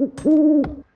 Ooh, ooh.